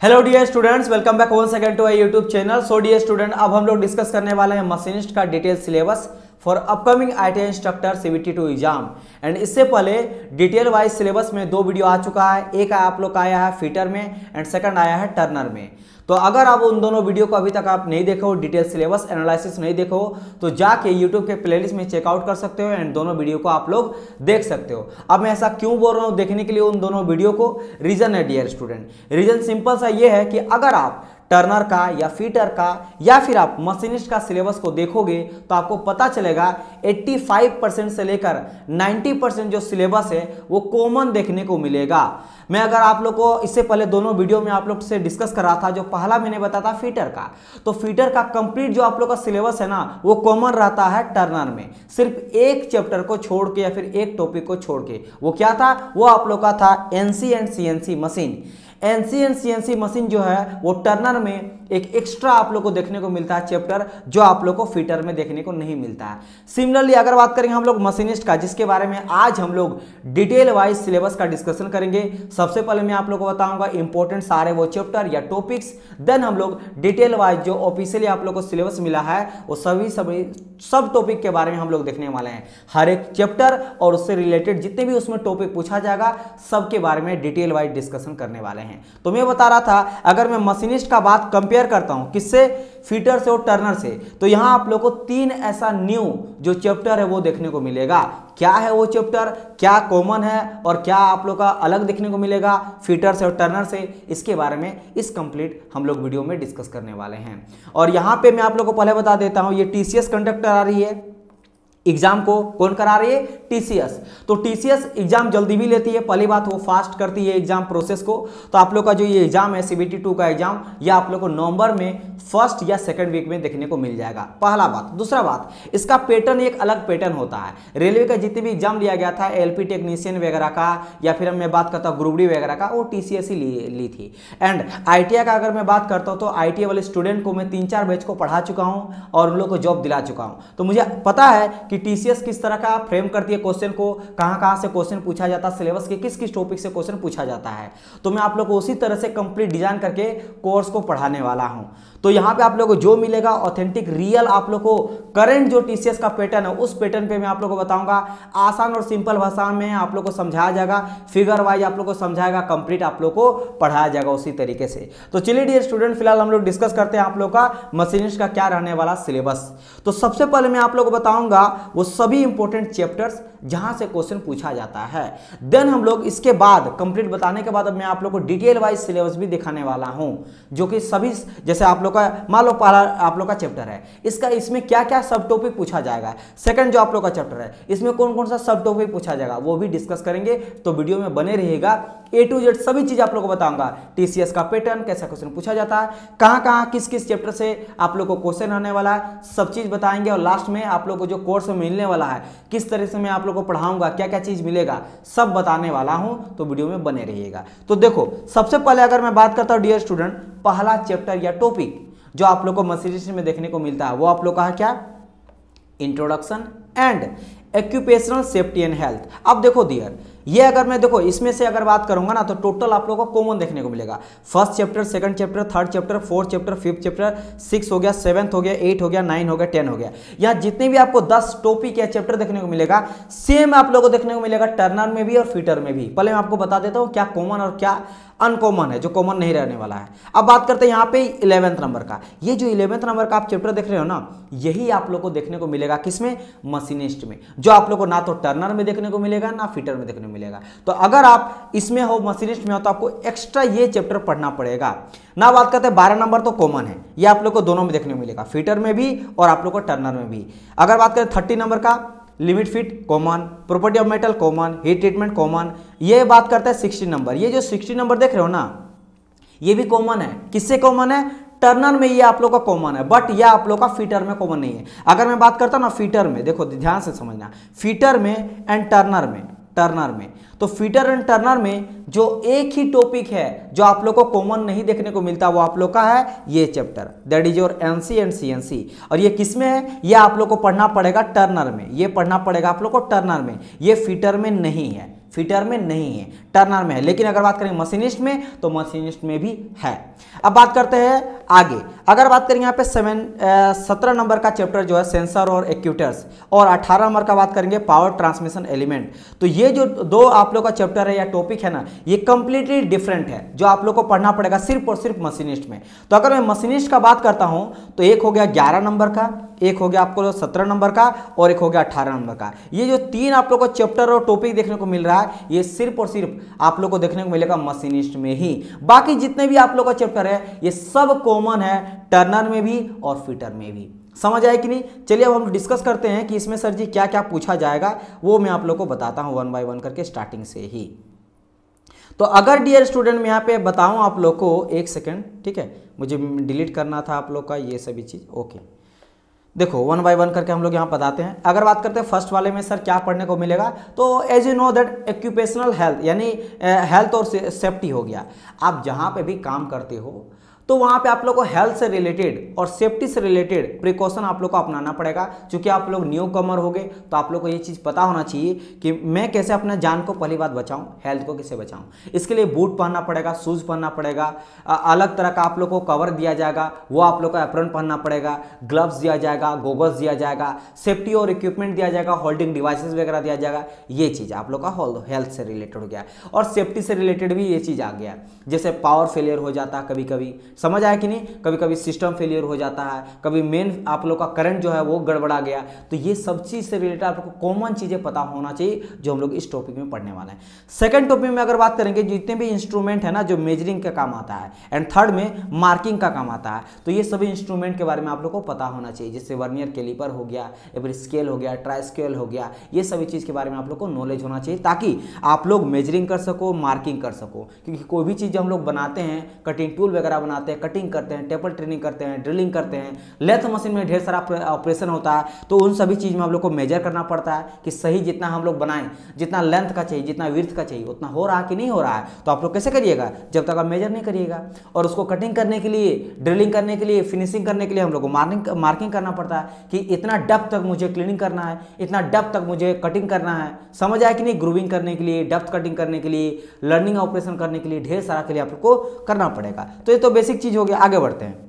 Hello dear students welcome back one second to I YouTube channel so dear student अब हम लोग discuss करने वाले हैं मशीनिस्ट का detail syllabus for upcoming I T instructor CBT two exam and इससे पहले डिटेल वाइज सिलेबस में दो वीडियो आ चुका है। एक आप लोग का आया है फीटर में एंड सेकंड आया है टर्नर में। तो अगर आप उन दोनों वीडियो को अभी तक आप नहीं देखो डिटेल सिलेबस एनालिसिस नहीं देखो तो जाके यूट्यूब के प्लेलिस्ट में चेकआउट कर सकते हो एंड दोनों वीडियो को आप लोग देख सकते हो। अब मैं ऐसा क्यों बोल रहा हूँ? देखने के लिए उन दोनों वीडियो को। रीजन है डियर स्टूडेंट रीजन सिंपल सा ये है कि अगर आप टर्नर का या फीटर का या फिर आप मशीनिस्ट का सिलेबस को देखोगे तो आपको पता चलेगा 85 परसेंट से लेकर 90 परसेंट जो सिलेबस है वो कॉमन देखने को मिलेगा। मैं अगर आप लोग को इससे पहले दोनों वीडियो में आप लोग से डिस्कस कर रहा था, जो पहला मैंने बताया था फीटर का तो फीटर का कंप्लीट जो आप लोग का सिलेबस है ना, वो कॉमन रहता है टर्नर में। सिर्फ़ एक चैप्टर को छोड़ के या फिर एक टॉपिक को छोड़ के, वो क्या था? वो आप लोग का था NC and CNC machine. And CNC machine जो है वो टर्नर में एक एक्स्ट्रा आप लोग को देखने को मिलता है चैप्टर जो आप लोग को फीटर में देखने को नहीं मिलता है। सिमिलरली अगर बात करेंगे हम लोग मशीनिस्ट का, जिसके बारे में आज हम लोग डिटेल वाइज सिलेबस का डिस्कशन करेंगे, सबसे पहले मैं आप लोग को बताऊँगा इंपॉर्टेंट सारे वो चैप्टर या टॉपिक्स देन हम लोग डिटेल वाइज जो ऑफिशियली आप लोग को सिलेबस मिला है, वो सभी सभी, सब टॉपिक के बारे में हम लोग देखने वाले हैं। हर एक चैप्टर और उससे रिलेटेड जितने भी उसमें टॉपिक पूछा जाएगा, सबके बारे में डिटेल वाइज डिस्कशन करने वाले हैं। तो मैं बता रहा था, अगर मैं मशीनिस्ट का बात कंपेयर करता हूँ। किससे? फीटर से और टर्नर से। तो यहाँ आप लोग को तीन ऐसा न्यू जो चैप्टर है वो देखने को मिलेगा। क्या है वो चैप्टर क्या कॉमन है? और क्या आप लोग का अलग देखने को मिलेगा? फीटर से और टर्नर से। इसके बारे में इस कंप्लीट हम लोग वीडियो में डिस्कस करने वाले हैं। और यहाँ पे मैं आप लोग को पहले बता देता हूँ, ये टीसीएस कंडक्टर आ रही है। एग्ज़ाम को कौन करा रही है? टीसीएस तो टीसीएस एग्ज़ाम जल्दी भी लेती है। पहली बात वो फास्ट करती है एग्ज़ाम प्रोसेस को। तो आप लोग का जो ये एग्ज़ाम है सीबीटी टू का एग्ज़ाम ये आप लोग को नवंबर में फ़र्स्ट या सेकंड वीक में देखने को मिल जाएगा। पहला बात। दूसरा बात इसका पैटर्न एक अलग पैटर्न होता है। रेलवे का जितने भी एग्ज़ाम लिया गया था एल टेक्नीशियन वगैरह का या फिर मैं बात करता हूँ ग्रुप डी वगैरह का वो टी ही ली, ली थी। एंड आईटीआई का अगर मैं बात करता हूँ तो आईटीआई वाले स्टूडेंट को मैं तीन चार बैच को पढ़ा चुका हूँ और उन लोग को जॉब दिला चुका हूँ। तो मुझे पता है कि टीसीएस किस तरह का फ्रेम करती है क्वेश्चन को, कहाँ कहाँ से क्वेश्चन पूछा जाता है सिलेबस के किस किस टॉपिक से क्वेश्चन पूछा जाता है। तो मैं आप लोग को उसी तरह से कंप्लीट डिज़ाइन करके कोर्स को पढ़ाने वाला हूँ। तो यहाँ पे आप लोगों को जो मिलेगा ऑथेंटिक रियल आप लोग को करंट जो टीसीएस का पैटर्न है, उस पैटर्न पे मैं आप लोग को बताऊँगा। आसान और सिंपल भाषा में आप लोग को समझाया जाएगा। फिगर वाइज आप लोग को समझाएगा कंप्लीट आप लोग को पढ़ाया जाएगा उसी तरीके से। तो चलिए डियर स्टूडेंट फ़िलहाल हम लोग डिस्कस करते हैं आप लोग का मशीनिस्ट का क्या रहने वाला सिलेबस तो सबसे पहले मैं आप लोग को बताऊँगा वो सभी इंपॉर्टेंट चैप्टर्स जहाँ से क्वेश्चन पूछा जाता है। देन हम लोग इसके बाद कंप्लीट बताने के बाद अब मैं आप लोग को डिटेल वाइज सिलेबस भी दिखाने वाला हूँ, जो कि सभी, जैसे आप लोग का, मान लो पहला, आप लोग का चैप्टर है। इसका इसमें क्या क्या सब टॉपिक पूछा जाएगा? सेकंड जो आप लोग का चैप्टर है, इसमें कौन कौन सा सब टॉपिक पूछा जाएगा, वो भी डिस्कस करेंगे। तो वीडियो में बने रहेगा ए टू जेड सभी चीज़ आप लोग को बताऊँगा। टीसीएस का पैटर्न कैसा क्वेश्चन पूछा जाता है कहाँ कहाँ किस किस चैप्टर से आप लोग को क्वेश्चन आने वाला है, सब चीज़ बताएँगे। और लास्ट में आप लोग को जो कोर्स में मिलने वाला है। किस तरह से मैं आप लोग को पढ़ाऊँगा क्या क्या चीज़ मिलेगा, सब बताने वाला हूँ तो वीडियो में बने रहिएगा। तो देखो, सबसे पहले अगर मैं बात करता हूँ डियर स्टूडेंट पहला चैप्टर या टॉपिक जो आप लोग को मसीज में देखने को मिलता है, वो आप लोग का क्या? Introduction and occupational safety and health अब देखो दियर ये अगर मैं देखो, इसमें से अगर बात करूँगा ना तो टोटल आप लोगों को कॉमन देखने को मिलेगा। First chapter second chapter third chapter fourth chapter fifth chapter six हो गया सेवंथ हो गया एट हो गया नाइन हो गया टेन हो गया। यहाँ जितने भी आपको दस टॉपिक या चैप्टर देखने को मिलेगा सेम आप लोगों को देखने को मिलेगा टर्नर में भी और फिटर में भी। पहले मैं आपको बता देता हूँ क्या कॉमन और क्या अनकॉमन है, जो कॉमन नहीं रहने वाला है। अब बात करते हैं यहाँ पे इलेवेंथ नंबर का। ये जो इलेवेंथ नंबर का आप चैप्टर देख रहे हो ना, यही आप लोग को देखने को मिलेगा किसमें? मशीनिस्ट में। जो आप लोग को ना तो टर्नर में देखने को मिलेगा, ना फिटर में देखने को मिलेगा। तो अगर आप इसमें हो मशीनिस्ट में हो तो आपको एक्स्ट्रा ये चैप्टर पढ़ना पड़ेगा। ना बात करते हैं बारह नंबर तो कॉमन है। ये आप लोग को दोनों में देखने को मिलेगा। फिटर में भी और आप लोग को टर्नर में भी। अगर बात करें थर्टी नंबर का limit fit common property of metal common heat treatment common ये बात करता है सिक्सटी नंबर ये जो सिक्सटी नंबर देख रहे हो ना, ये भी कॉमन है। किससे कॉमन है? टर्नर में ये आप लोग का कॉमन है बट ये आप लोग का फीटर में कॉमन नहीं है। अगर मैं बात करता हूँ ना फीटर में, देखो ध्यान से समझना फीटर में एंड टर्नर में। टर्नर में। तो फीटर एंड टर्नर में जो एक ही टॉपिक है, जो आप लोग को कॉमन नहीं देखने को मिलता, वो आप लोग का है ये chapter that is your NC and C CNC और ये किसमें है? ये आप लोग को पढ़ना पड़ेगा टर्नर में। ये पढ़ना पड़ेगा आप लोग को टर्नर में। ये फीटर में नहीं है। फिटर में नहीं है, टर्नर में है। लेकिन अगर बात करें मशीनिस्ट में तो मशीनिस्ट में भी है। अब बात करते हैं आगे। अगर बात करें यहाँ पे सेवन सत्रह नंबर का चैप्टर जो है, सेंसर और एक्यूटर्स, और अठारह नंबर का बात करेंगे, पावर ट्रांसमिशन एलिमेंट। तो ये जो दो आप लोग का चैप्टर है या टॉपिक है ना, ये कंप्लीटली डिफरेंट है, जो आप लोग को पढ़ना पड़ेगा सिर्फ़ और सिर्फ़ मशीनिस्ट में। तो अगर मैं मशीनिस्ट का बात करता हूँ तो एक हो गया ग्यारह नंबर का, एक हो गया आपको सत्रह नंबर का, और एक हो गया अठारह नंबर का। ये जो तीन आप लोग को चैप्टर और टॉपिक देखने को मिल रहा है ये सिर्फ़ और सिर्फ़ आप लोग को देखने को मिलेगा मशीनिस्ट में ही। बाकी जितने भी आप लोग का चैप्टर है, ये सब कॉमन है, टर्नर में भी और फिटर में भी। समझ आए कि नहीं? चलिए अब हम डिस्कस करते हैं कि इसमें सर जी क्या क्या पूछा जाएगा, वो मैं आप लोग को बताता हूँ वन बाय वन करके स्टार्टिंग से ही। तो अगर डियर स्टूडेंट मैं यहाँ पे बताऊँ आप लोग को एक सेकेंड ठीक है? मुझे डिलीट करना था आप लोग का, ये सभी चीज़ ओके देखो वन बाय वन करके हम लोग यहाँ बताते हैं। अगर बात करते हैं फ़र्स्ट वाले में सर क्या पढ़ने को मिलेगा? तो as you know that occupational health यानी हेल्थ और सेफ्टी हो गया। आप जहाँ पे भी काम करते हो तो वहाँ पे आप लोग को हेल्थ से रिलेटेड और सेफ्टी से रिलेटेड प्रिकॉशन आप लोग को अपनाना पड़ेगा। क्योंकि आप लोग न्यू कमर हो गए तो आप लोग को ये चीज़ पता होना चाहिए कि मैं कैसे अपना जान को पहली बात बचाऊं हेल्थ को कैसे बचाऊं। इसके लिए बूट पहनना पड़ेगा शूज़ पहनना पड़ेगा अलग तरह का आप लोग को कवर दिया जाएगा, वो आप लोग को एप्रन पहनना पड़ेगा ग्लव्स दिया जाएगा गोगल्स दिया जाएगा सेफ्टी और इक्विपमेंट दिया जाएगा होल्डिंग डिवाइसेस वगैरह दिया जाएगा, ये चीज़ आप लोग का हेल्थ से रिलेटेड हो गया। और सेफ्टी से रिलेटेड भी ये चीज़ आ गया। जैसे पावर फेलियर हो जाता कभी कभी समझ आया कि नहीं? कभी कभी सिस्टम फेलियर हो जाता है, कभी मेन आप लोग का करंट जो है वो गड़बड़ा गया। तो ये सब चीज़ से रिलेटेड आपको कॉमन चीज़ें पता होना चाहिए जो हम लोग इस टॉपिक में पढ़ने वाले हैं। सेकंड टॉपिक में अगर बात करेंगे, जितने भी इंस्ट्रूमेंट है ना, जो मेजरिंग का काम आता है एंड थर्ड में मार्किंग का काम आता है तो ये सभी इंस्ट्रूमेंट के बारे में आप लोग को पता होना चाहिए। जैसे वर्नियर कैलिपर हो गया फिर स्केल हो गया ट्राई स्केल हो गया, ये सभी चीज़ के बारे में आप लोग को नॉलेज होना चाहिए, ताकि आप लोग मेजरिंग कर सको मार्किंग कर सको। क्योंकि कोई भी चीज़ हम लोग बनाते हैं कटिंग टूल वगैरह बनाते हैं कटिंग करते हैं टेबल ट्रेनिंग करते हैं ड्रिलिंग करते हैं लेथ मशीन में ढेर सारा ऑपरेशन होता है तो उन सभी चीज़ में हम लोग को मेजर करना पड़ता है कि सही जितना हम लोग बनाएँ, जितना लेंथ का चाहिए, जितना विर्थ का चाहिए, उतना हो रहा है कि नहीं हो रहा है तो आप लोग कैसे करिएगा? जब तक आप मेजर नहीं करिएगा। और उसको कटिंग करने के लिए ड्रिलिंग करने के लिए फिनिशिंग करने के लिए हम लोग को मार्किंग मार्किंग करना पड़ता है कि इतना डप तक मुझे क्लीनिंग करना है, इतना डप तक मुझे कटिंग करना है। समझ आया कि नहीं? ग्रूविंग करने के लिए डप्थ कटिंग करने के लिए लर्निंग ऑपरेशन करने के लिए ढेर सारा के लिए आप लोग को करना पड़ेगा। तो ये तो बेसिक चीज़ हो गया आगे बढ़ते हैं।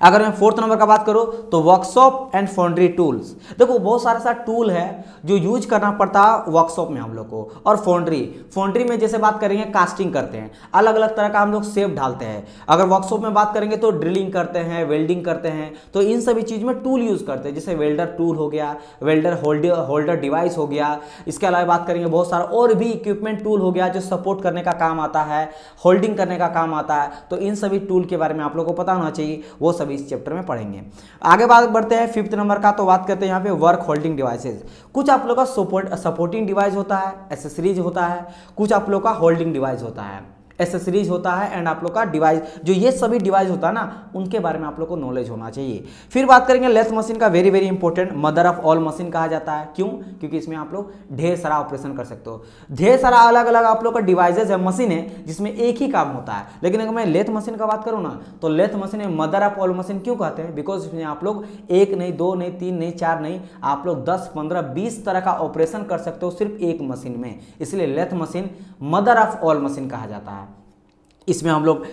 अगर मैं फोर्थ नंबर का बात करूँ तो वर्कशॉप एंड फाउंड्री टूल्स देखो, बहुत सारा सा टूल है जो यूज़ करना पड़ता है वर्कशॉप में हम लोग को। और फाउंड्री फाउंड्री में जैसे बात करेंगे कास्टिंग करते हैं। अलग अलग तरह का हम लोग सेप ढालते हैं। अगर वर्कशॉप में बात करेंगे तो ड्रिलिंग करते हैं वेल्डिंग करते हैं। तो इन सभी चीज़ में टूल यूज़ करते हैं। जैसे वेल्डर टूल हो गया वेल्डर होल्डर होल्डर डिवाइस हो गया। इसके अलावा बात करेंगे, बहुत सारा और भी इक्विपमेंट टूल हो गया जो सपोर्ट करने का काम आता है होल्डिंग करने का काम आता है। तो इन सभी टूल के बारे में आप लोग को पता होना चाहिए। वो सभी इस चैप्टर में पढ़ेंगे। आगे बात बढ़ते हैं फिफ्थ नंबर का तो बात करते हैं यहाँ पे वर्क होल्डिंग डिवाइसेज कुछ आप लोग का सपोर्ट सपोर्टिंग डिवाइस होता है एसेसरीज होता है, कुछ आप लोग का होल्डिंग डिवाइस होता है। एसेसरीज होता है एंड आप लोग का डिवाइस जो ये सभी डिवाइस होता है ना, उनके बारे में आप लोग को नॉलेज होना चाहिए। फिर बात करेंगे लेथ मशीन का very very important mother of all machine कहा जाता है। क्यों? क्योंकि इसमें आप लोग ढेर सारा ऑपरेशन कर सकते हो। ढेर सारा अलग अलग आप लोग का डिवाइसेज है मशीन है, जिसमें एक ही काम होता है। लेकिन अगर मैं लेथ मशीन का बात करूँ ना तो lathe machine mother of all machine क्यों कहते हैं? बिकॉज़ इसमें आप लोग एक नहीं, दो नहीं, तीन नहीं, चार नहीं, आप लोग दस, पंद्रह, बीस तरह का ऑपरेशन कर सकते हो सिर्फ़ एक मशीन में। इसलिए lathe machine mother of all machine कहा जाता है। इसमें हम लोग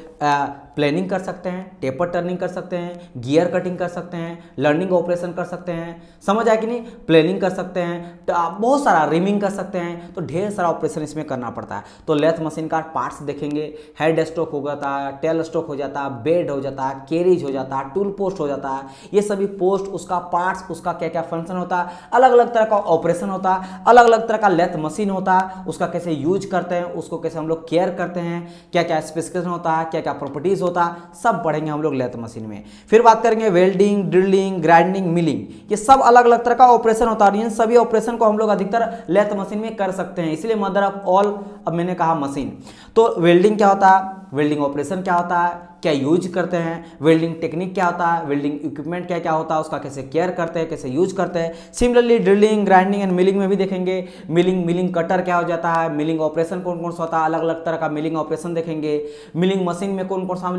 प्लानिंग कर सकते हैं टेपर टर्निंग कर सकते हैं गियर कटिंग कर सकते हैं लर्निंग ऑपरेशन कर सकते हैं। समझ आए कि नहीं? प्लानिंग कर सकते हैं तो आप बहुत सारा रिमिंग कर सकते हैं तो ढेर सारा ऑपरेशन इसमें करना पड़ता है। तो लेथ मशीन का पार्ट्स देखेंगे हेड स्ट्रोक हो जाता है टेल स्ट्रोक हो जाता है बेड हो जाता है कैरिज हो जाता है टूल पोस्ट हो जाता है ये सभी पोस्ट उसका पार्ट्स उसका क्या क्या फ़ंक्शन होता है अलग अलग तरह का ऑपरेशन होता है अलग अलग तरह का लेथ मशीन होता है उसका कैसे यूज़ करते हैं, उसको कैसे हम लोग केयर करते हैं क्या क्या स्पेसिफिकेशन होता है क्या क्या प्रॉपर्टीज़ होता है सब पढ़ेंगे हम लोग लेथ मशीन में। फिर बात करेंगे वेल्डिंग ड्रिलिंग ग्राइंडिंग मिलिंग ये सब अलग अलग तरह का ऑपरेशन होता है इन सभी ऑपरेशन को हम लोग अधिकतर लेथ मशीन में कर सकते हैं। इसलिए मदर ऑफ़ ऑल अब मैंने कहा मशीन तो वेल्डिंग क्या होता? है वेल्डिंग ऑपरेशन क्या होता? है क्या यूज़ करते हैं वेल्डिंग टेक्निक क्या होता है वेल्डिंग इक्विपमेंट क्या क्या होता है, उसका कैसे केयर करते हैं, कैसे यूज़ करते हैं। Similarly drilling grinding and milling में भी देखेंगे। मिलिंग मिलिंग कटर क्या हो जाता है मिलिंग ऑपरेशन कौन कौन सा होता है, अलग अलग तरह का मिलिंग ऑपरेशन देखेंगे। मिलिंग मशीन में कौन कौन सा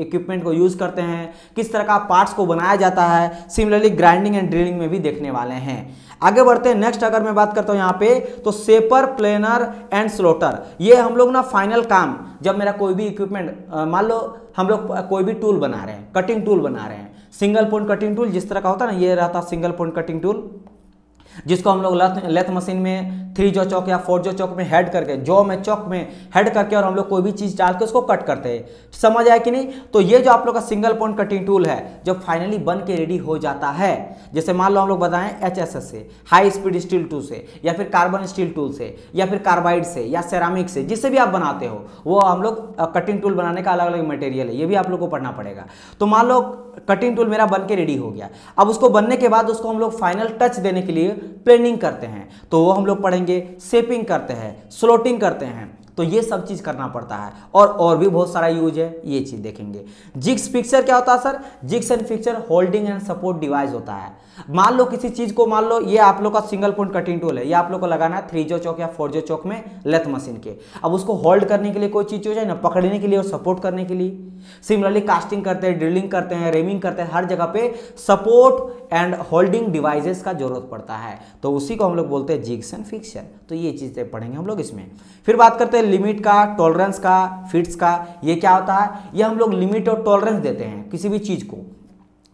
इक्विपमेंट को यूज़ करते हैं, किस तरह का पार्ट्स को बनाया जाता है। सिमिलरली ग्राइंडिंग एंड ड्रिलिंग में भी देखने वाले हैं। आगे बढ़ते हैं। नेक्स्ट अगर मैं बात करता हूँ यहाँ पे तो सेपर प्लेनर एंड स्लोटर ये हम लोग ना फाइनल काम, जब मेरा कोई भी इक्विपमेंट मान लो हम लोग कोई भी टूल बना रहे हैं कटिंग टूल बना रहे हैं। सिंगल पॉइंट कटिंग टूल जिस तरह का होता है ना, ये रहता सिंगल पॉइंट कटिंग टूल जिसको हम लोग लेथ लेथ मशीन में, थ्री जो चौक या फोर जो चौक में हेड करके, जो में, चौक में हेड करके और हम लोग कोई भी चीज़ डाल के उसको कट करते हैं। समझ आया कि नहीं? तो ये जो आप लोग का सिंगल पॉइंट कटिंग टूल है जब फाइनली बन के रेडी हो जाता है, जैसे मान लो हम लोग बताएँ एच एस एस से हाई स्पीड स्टील टूल से, या फिर कार्बन स्टील टूल से, या फिर कार्बाइड से, या सेरामिक से, जिससे भी आप बनाते हो, वो हम लोग कटिंग टूल बनाने का अलग अलग मटेरियल है, ये भी आप लोग को पढ़ना पड़ेगा। तो मान लो कटिंग टूल मेरा बन के रेडी हो गया। अब उसको बनने के बाद उसको हम लोग फाइनल टच देने के लिए प्लेनिंग करते हैं। तो वो हम लोग पढ़ेंगे सेपिंग करते हैं स्लोटिंग करते हैं। तो ये सब चीज़ करना पड़ता है और और भी बहुत सारा यूज़ है, ये चीज़ देखेंगे। जिक्स फिक्सर क्या होता है sir jigs and fixture holding and support device होता है। मान लो किसी चीज़ को मान लो, ये आप लोग का सिंगल पॉइंट कटिंग टूल है। ये आप लोग को लगाना है थ्री जो चौक या फोर जो चौक में लेथ मशीन के। अब उसको होल्ड करने के लिए कोई चीज़ हो जाए ना, पकड़ने के लिए और सपोर्ट करने के लिए। सिमिलरली कास्टिंग करते हैं ड्रिलिंग करते हैं रेमिंग करते हैं, हर जगह पे सपोर्ट एंड होल्डिंग डिवाइसेस का ज़रूरत पड़ता है। तो उसी को हम लोग बोलते हैं जिग्स एंड फिक्सर तो ये चीज़ें पढ़ेंगे हम लोग इसमें। फिर बात करते हैं लिमिट का टॉलरेंस का फिट्स का। ये क्या होता है? ये हम लोग लिमिट और टॉलरेंस देते हैं किसी भी चीज़ को।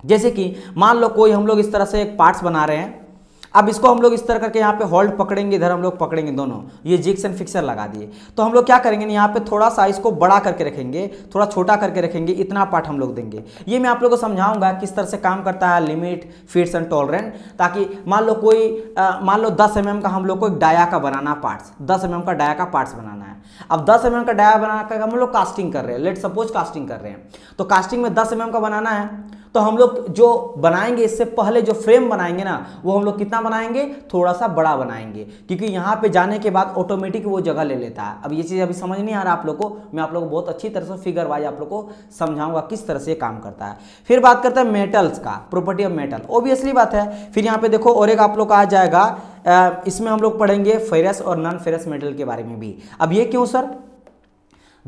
जैसे कि मान लो कोई हम लोग इस तरह से एक पार्ट्स बना रहे हैं, अब इसको हम लोग इस तरह करके यहाँ पे होल्ड पकड़ेंगे, इधर हम लोग पकड़ेंगे दोनों। ये जिक्स एंड फिक्सर लगा दिए। तो हम लोग क्या करेंगे यहाँ पे थोड़ा सा इसको बड़ा करके रखेंगे, थोड़ा छोटा करके रखेंगे, इतना पार्ट हम लोग देंगे। ये मैं आप लोग को समझाऊँगा किस तरह से काम करता है लिमिट फिट्स एंड टॉलरेंट ताकि मान लो कोई मान लो दस एम mm का हम लोग को एक डाया का बनाना पार्ट्स दस एम mm का डाया का पार्ट्स बनाना है। अब दस एम mm का डाया बना कर हम लोग कास्टिंग कर रहे हैं। लेट सपोज़ कास्टिंग कर रहे हैं। तो कास्टिंग में दस एम का बनाना है। तो हम लोग जो बनाएँगे, इससे पहले जो फ्रेम बनाएँगे ना, वो हम लोग कितना बनाएँगे? थोड़ा सा बड़ा बनाएँगे। क्योंकि यहाँ पे जाने के बाद ऑटोमेटिक वो जगह ले लेता है। अब ये चीज़ अभी समझ नहीं आ रहा आप लोग को। मैं आप लोग को बहुत अच्छी तरह से फिगर वाइज आप लोग को समझाऊँगा किस तरह से काम करता है। फिर बात करते हैं मेटल्स का प्रॉपर्टी ऑफ़ मेटल ओबियसली बात है। फिर यहाँ पे देखो और एक आप लोग का आ जाएगा। इसमें हम लोग पढ़ेंगे फेरस और नॉन फेरस मेटल के बारे में भी। अब ये क्यों सर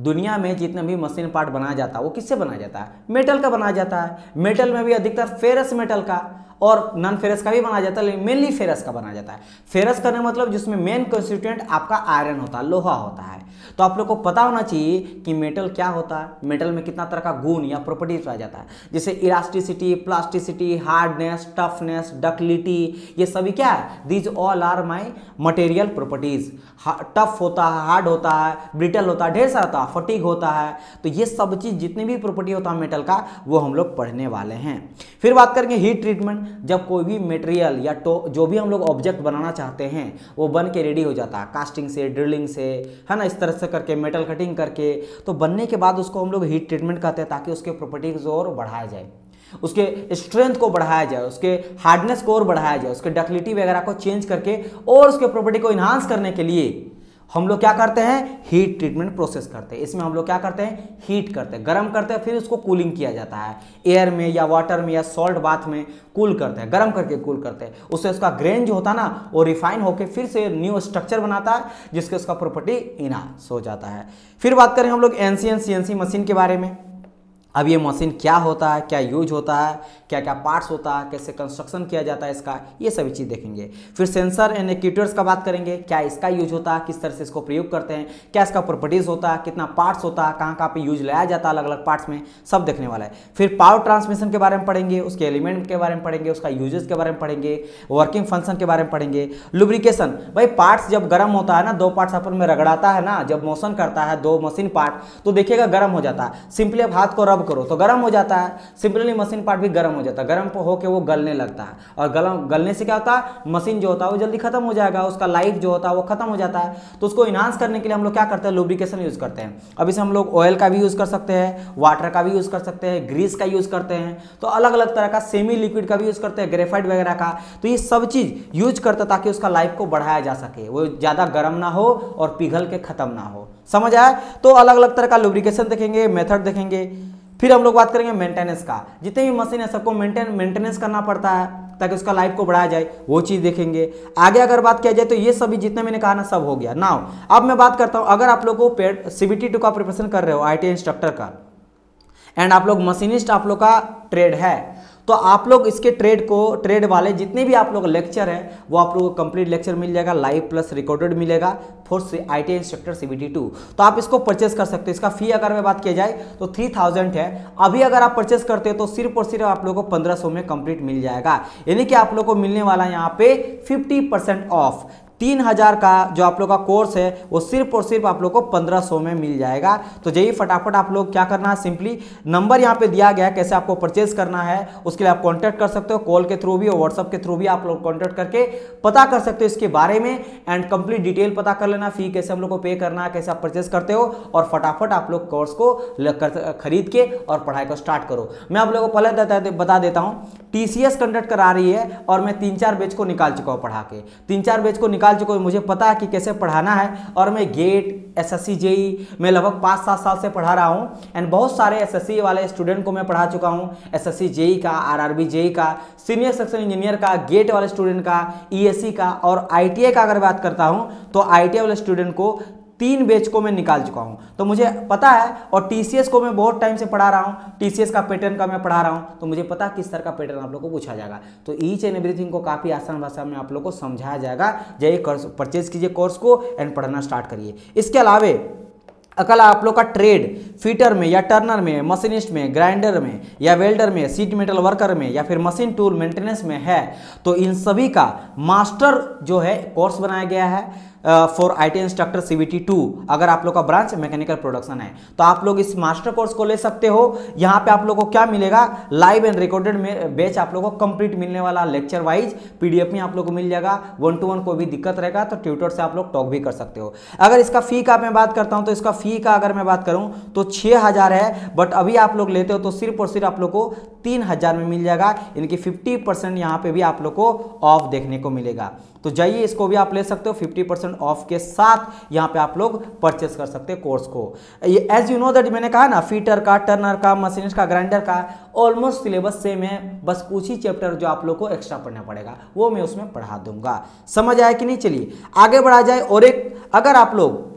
दुनिया में जितने भी मशीन पार्ट बनाया जाता है, वो किससे बनाया जाता है? मेटल का बनाया जाता है। मेटल में भी अधिकतर फेरस मेटल का। और नॉन फेरस का भी बनाया जाता है, लेकिन मेनली फेरस का बनाया जाता है। फेरस करने मतलब जिसमें मेन कंस्टिट्यूएंट आपका आयरन होता है, लोहा होता है। तो आप लोग को पता होना चाहिए कि मेटल क्या होता है। मेटल में कितना तरह का गुण या प्रॉपर्टीज़ पाया जाता है। जैसे elasticity plasticity hardness toughness ductility ये सभी क्या है? These all are my material properties tough होता है हार्ड होता है ब्रिटल होता है, ढेर सारा होता है फटीक होता है। तो ये सब चीज़ जितनी भी प्रॉपर्टी होता है मेटल का, वो हम लोग पढ़ने वाले हैं। फिर बात करेंगे हीट ट्रीटमेंट जब कोई भी मटेरियल या तो जो भी हम लोग ऑब्जेक्ट बनाना चाहते हैं, वो बन के रेडी हो जाता है कास्टिंग से ड्रिलिंग से, है ना, इस तरह से करके मेटल कटिंग करके तो बनने के बाद उसको हम लोग हीट ट्रीटमेंट कहते हैं ताकि उसके प्रॉपर्टीज़ और बढ़ाया जाए। उसके स्ट्रेंथ को बढ़ाया जाए, उसके हार्डनेस को और बढ़ाया जाए, उसके डक्लिटी वगैरह को चेंज करके और उसके प्रॉपर्टी को इन्हांस करने के लिए हम लोग क्या करते हैं? हीट ट्रीटमेंट प्रोसेस करते हैं। इसमें हम लोग क्या करते हैं? हीट करते हैं। गर्म करते हैं, फिर उसको कूलिंग किया जाता है। एयर में या वाटर में या सॉल्ट बाथ में कूल करते हैं। गर्म करके कूल करते हैं। उससे उसका ग्रेन जो होता है ना, वो रिफाइन होकर फिर से न्यू स्ट्रक्चर बनाता है, जिसके उसका प्रॉपर्टी इनहांस हो जाता है। फिर बात करें हम लोग एन सी मशीन के बारे में। अब ये मशीन क्या होता है, क्या यूज़ होता है क्या क्या पार्ट्स होता है, कैसे कंस्ट्रक्शन किया जाता है इसका, ये सभी चीज़ देखेंगे। फिर सेंसर एंड एक्यूटर्स का बात करेंगे, क्या इसका यूज़ होता है, किस तरह से इसको प्रयोग करते हैं, क्या इसका प्रॉपर्टीज़ होता है, कितना पार्ट्स होता है कहाँ कहाँ पे यूज़ लाया जाता है अलग अलग पार्ट्स में, सब देखने वाला है। फिर पावर ट्रांसमिशन के बारे में पढ़ेंगे, उसके एलिमेंट के बारे में पढ़ेंगे, उसका यूजेस के बारे में पढ़ेंगे वर्किंग फ़ंक्शन के बारे में पढ़ेंगे। लुब्रिकेशन भाई पार्ट्स जब गर्म होता है ना, दो पार्ट्स अपन में रगड़ाता है ना, जब मोशन करता है दो मशीन पार्ट तो देखिएगा गर्म हो जाता है। सिंपली अब हाथ को रब करो। तो गर्म हो जाता है। सिंपली मशीन पार्ट भी गर्म हो जाता है। गर्म होकर वो गलने लगता है। और गलम, गलने से क्या होता है? मशीन जो होता है, वो जल्दी खत्म हो जाएगा। उसका लाइफ जो होता है, वो खत्म हो जाता है। तो उसको इन्हांस करने के लिए हम लोग क्या करते हैं? लुब्रिकेशन यूज़ करते हैं। अब इसे हम लोग ऑयल का भी यूज़ कर सकते हैं वाटर का भी यूज़ कर सकते हैं ग्रीस का यूज़ करते हैं। तो अलग अलग तरह का सेमी लिक्विड का भी यूज़ करते हैं ग्रेफाइट वगैरह का। तो ये सब चीज़ यूज़ करते ताकि उसका लाइफ को बढ़ाया जा सके। वो ज़्यादा गर्म ना हो और पिघल के ख़त्म ना हो। समझ आए तो अलग अलग तरह का लुब्रिकेशन देखेंगे मेथड देखेंगे। फिर हम लोग बात करेंगे मेंटेनेंस का। जितने भी मशीन है, सबको मेंटेन मेंटेनेंस करना पड़ता है, ताकि उसका लाइफ को बढ़ाया जाए, वो चीज़ देखेंगे। आगे अगर बात किया जाए तो ये सभी जितने मैंने कहा ना, सब हो गया। नाउ अब मैं बात करता हूँ, अगर आप लोग को पेड सीबीटी टू का प्रिपरेशन कर रहे हो आई इंस्ट्रक्टर का एंड आप लोग मशीनिस्ट आप लोग का ट्रेड है तो आप लोग इसके ट्रेड को ट्रेड वाले जितने भी आप लोग लेक्चर है, वो आप लोगों को कंप्लीट लेक्चर मिल जाएगा लाइव प्लस रिकॉर्डेड मिलेगा for I T instructor CBT two तो आप इसको परचेस कर सकते हो। इसका फ़ी अगर मैं बात किया जाए तो थ्री थाउज़ेंड है। अभी अगर आप परचेस करते हो तो सिर्फ़ और सिर्फ़ आप लोगों को पंद्रह सौ में कंप्लीट मिल जाएगा। यानी कि आप लोग को मिलने वाला यहाँ पे फिफ्टी ऑफ़ तीन हज़ार का जो आप लोग का कोर्स है, वो सिर्फ़ और सिर्फ़ आप लोग को पंद्रह सौ में मिल जाएगा। तो जाइए फटाफट आप लोग क्या करना है, सिंपली नंबर यहाँ पे दिया गया है, कैसे आपको परचेज करना है, उसके लिए आप कॉन्टैक्ट कर सकते हो कॉल के थ्रू भी और व्हाट्सअप के थ्रू भी आप लोग कॉन्टैक्ट करके पता कर सकते हो इसके बारे में एंड कंप्लीट डिटेल पता कर लेना फ़ी कैसे हम लोग को पे करना है, कैसे आप परचेज करते हो और फटाफट आप लोग कोर्स को खरीद के और पढ़ाई को स्टार्ट करो। मैं आप लोगों को पहले बता देता हूँ टीसीएस कंडक्ट करा रही है और मैं तीन चार बेच को निकाल चुका हूँ पढ़ा के। तीन चार बेच को निकाल निकाल चुका हूँ मुझे पता है कि कैसे पढ़ाना है, और मैं गेट एस एस मैं लगभग पाँच सात साल से पढ़ा रहा हूँ एंड बहुत सारे एसएससी वाले स्टूडेंट को मैं पढ़ा चुका हूँ एस एस जेई का आर आर जेई का सीनियर सेक्शन इंजीनियर का गेट वाले स्टूडेंट का ई e का, और आई का अगर बात करता हूँ तो आई वाले स्टूडेंट को तीन बेच को मैं निकाल चुका हूँ। तो मुझे पता है, और टीसीएस को मैं बहुत टाइम से पढ़ा रहा हूँ। टीसीएस का पैटर्न का मैं पढ़ा रहा हूँ। तो मुझे पता किस तरह का पैटर्न आप लोग को पूछा जाएगा। तो ईच एंड एवरीथिंग को काफ़ी आसान भाषा में आप लोग को समझाया जाएगा। जाइए परचेज कीजिए कोर्स को एंड पढ़ना स्टार्ट करिए। इसके अलावे अकल आप लोग का ट्रेड फीटर में या टर्नर में मशीनिस्ट में ग्राइंडर में, या वेल्डर में सीट मेटल वर्कर में, या फिर मशीन टूल मेंटेनेंस में है तो इन सभी का मास्टर जो है कोर्स बनाया गया है। For I T instructor C अगर आप लोग का ब्रांच मैकेनिकल प्रोडक्शन है तो आप लोग इस मास्टर कोर्स को ले सकते हो। यहाँ पे आप लोग को क्या मिलेगा? लाइव एंड रिकॉर्डेड बेच आप लोग को कंप्लीट मिलने वाला लेक्चर वाइज पीडीएफ में आप लोग को मिल जाएगा। वन टू वन कोई भी दिक्कत रहेगा तो ट्यूटर से आप लोग टॉक भी कर सकते हो। अगर इसका फ़ी का मैं बात करता हूँ तो इसका फ़ी का अगर मैं बात करूँ तो छः हज़ार है बट अभी आप लोग लेते हो तो सिर्फ़ और सिर्फ़ आप लोग को तीन हज़ार में मिल जाएगा। इनकी फिफ्टी परसेंट यहाँ पे भी आप लोग को ऑफ़ देखने को मिलेगा। तो जाइए, इसको भी आप ले सकते हो 50 परसेंट ऑफ़ के साथ यहाँ पे आप लोग परचेस कर सकते हैं कोर्स को। एज यू नो दैट मैंने कहा ना फीटर का टर्नर का मशीनिस्ट का ग्राइंडर का ऑलमोस्ट सिलेबस सेम है, बस कुछ ही चैप्टर जो आप लोग को एक्स्ट्रा पढ़ना पड़ेगा, वो मैं उसमें पढ़ा दूँगा। समझ आया कि नहीं? चलिए, आगे बढ़ा जाए और एक, अगर आप लोग,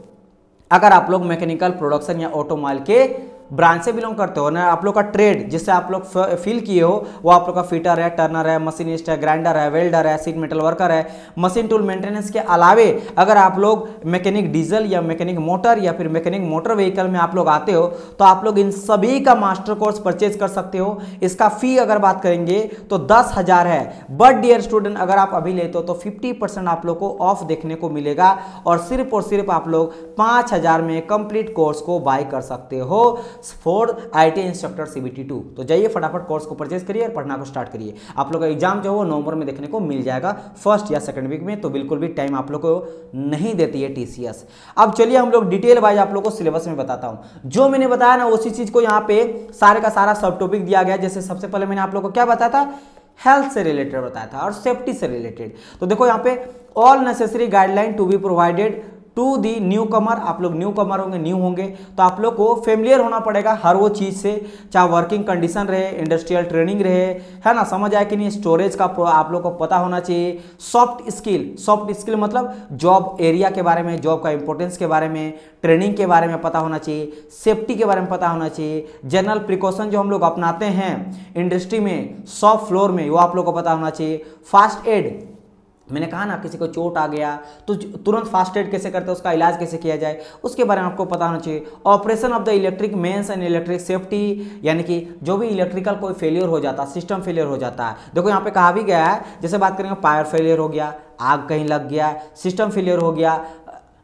अगर आप लोग मैकेनिकल प्रोडक्शन या ऑटोमोबाइल के ब्रांच से बिलोंग करते हो, ना आप लोग का ट्रेड जिससे आप लोग फील किए हो, वो आप लोग का फिटर है टर्नर है मशीनिस्ट है ग्राइंडर है वेल्डर है सीट मेटल वर्कर है मशीन टूल मेंटेनेंस के अलावे अगर आप लोग मैकेनिक डीजल या मैकेनिक मोटर या फिर मैकेनिक मोटर व्हीकल में आप लोग आते हो तो आप लोग इन सभी का मास्टर कोर्स परचेज कर सकते हो। इसका फ़ी अगर बात करेंगे तो दस हज़ार है। बट डियर स्टूडेंट अगर आप अभी लेते हो तो फिफ्टी परसेंट आप लोग को ऑफ़ देखने को मिलेगा और सिर्फ़ और सिर्फ़ आप लोग पाँच हज़ार में कंप्लीट कोर्स को बाय कर सकते हो। For I T instructor C B T तो जाइए फटाफट कोर्स को परचेज करिए और पढ़ना को स्टार्ट करिए। आप लोग का एग्ज़ाम जो है वो नवंबर में देखने को मिल जाएगा फ़र्स्ट या सेकंड वीक में तो बिल्कुल भी टाइम आप लोग को नहीं देती है टीसीएस अब चलिए हम लोग डिटेल वाइज आप लोग को सिलेबस में बताता हूँ। जो मैंने बताया ना, उसी चीज़ को यहाँ पे सारे का सारा सब टॉपिक दिया गया जैसे सबसे पहले मैंने आप लोग को क्या बताया था? हेल्थ से रिलेटेड बताया था और सेफ्टी से रिलेटेड तो देखो यहाँ पे all necessary guideline to be provided to the newcomer आप लोग न्यू कमर होंगे न्यू होंगे तो आप लोग को फेमिलियर होना पड़ेगा हर वो चीज़ से, चाहे वर्किंग कंडीशन रहे इंडस्ट्रियल ट्रेनिंग रहे, है ना? समझ आए कि नहीं? स्टोरेज का आप लोग को पता होना चाहिए। सॉफ्ट स्किल सॉफ्ट स्किल मतलब जॉब एरिया के बारे में जॉब का इंपॉर्टेंस के बारे में ट्रेनिंग के बारे में पता होना चाहिए सेफ्टी के बारे में पता होना चाहिए। जनरल प्रिकॉशन जो हम लोग अपनाते हैं इंडस्ट्री में सॉफ्ट फ्लोर में, वो आप लोग को पता होना चाहिए। फास्ट एड मैंने कहा ना, किसी को चोट आ गया तो तुरंत फास्ट एड कैसे करते हैं, उसका इलाज कैसे किया जाए, उसके बारे में आपको पता होना चाहिए। Operation of the electric mains and electric safety यानी कि जो भी इलेक्ट्रिकल कोई फेलियर हो जाता है सिस्टम फेलियर हो जाता है। देखो, यहाँ पे कहा भी गया है, जैसे बात करेंगे पायर फेलियर हो गया, आग कहीं लग गया सिस्टम फेलियर हो गया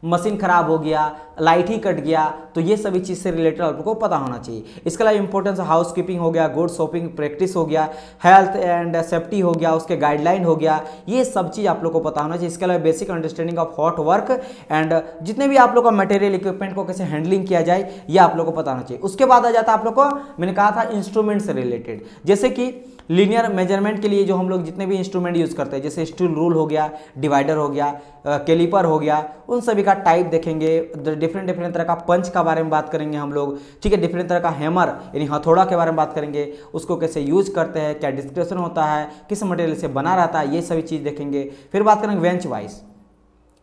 मशीन खराब हो गया, लाइट ही कट गया तो ये सभी चीज़ से रिलेटेड आपको पता होना चाहिए। इसके अलावा इंपॉर्टेंस हाउस कीपिंग हो गया गुड शॉपिंग प्रैक्टिस हो गया हेल्थ एंड सेफ्टी हो गया, उसके गाइडलाइन हो गया, ये सब चीज़ आप लोग को पता होना चाहिए। इसके अलावा basic understanding of hot work and जितने भी आप लोग का मटेरियल इक्विपमेंट को कैसे हैंडलिंग किया जाए, ये आप लोग को पता होना चाहिए। उसके बाद आ जाता है आप लोग को, मैंने कहा था इंस्ट्रूमेंट से रिलेटेड जैसे कि लीनियर मेज़रमेंट के लिए जो हम लोग जितने भी इंस्ट्रूमेंट यूज़ करते हैं, जैसे स्टील रूल हो गया डिवाइडर हो गया कैलिपर हो गया, उन सभी का टाइप देखेंगे डिफरेंट डिफरेंट तरह का पंच का बारे में बात करेंगे हम लोग, ठीक है? डिफरेंट तरह का हैमर यानी हथौड़ा के बारे में बात करेंगे, उसको कैसे यूज़ करते हैं, क्या डिस्क्रिप्शन होता है, किस मटेरियल से बना रहता है, ये सभी चीज़ देखेंगे। फिर बात करेंगे वेंच वाइज